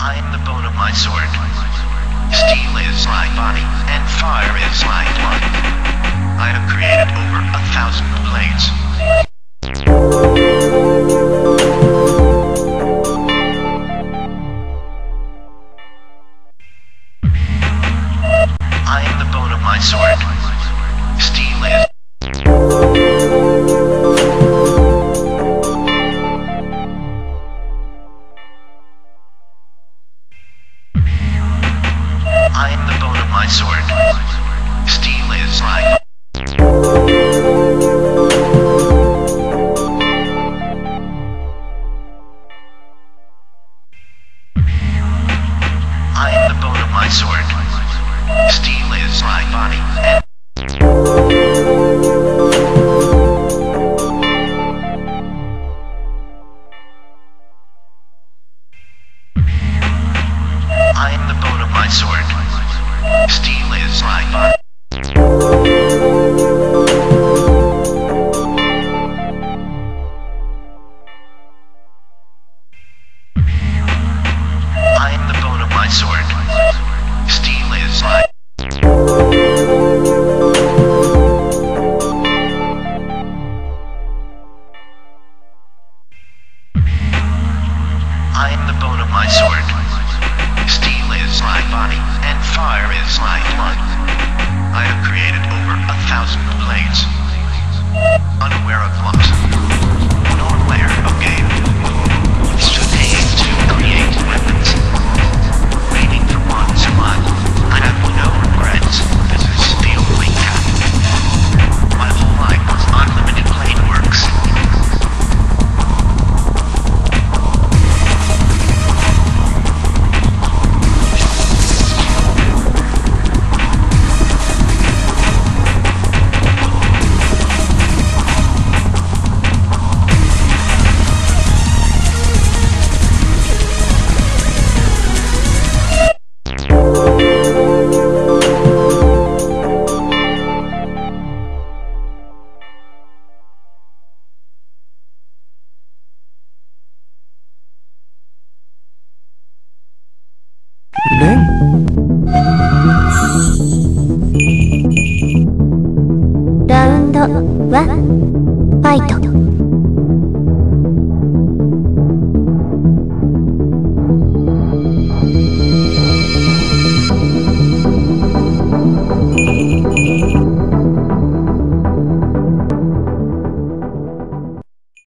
I am the bone of my sword. Steel is my body, and fire is my blood. I have created over a thousand blades. I am the bone of my sword. Steel is. I am the bone of my sword. Steel is my. I am the bone of my sword. Steel is. I am the bone of my sword. Steel is body. I am the bone of my sword. Steel is my. I am the bone of my sword. Steel is my body, fire is my blood. I have created over a thousand blades. ラウンド1ファイト。